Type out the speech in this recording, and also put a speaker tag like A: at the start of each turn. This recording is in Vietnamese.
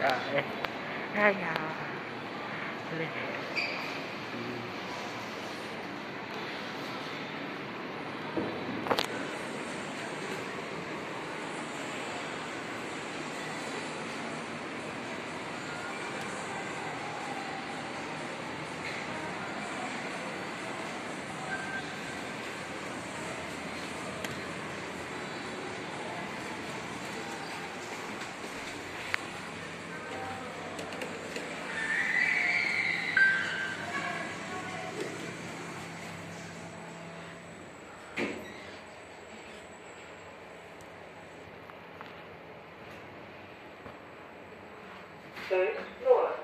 A: rồi. Ai à lên 谁录了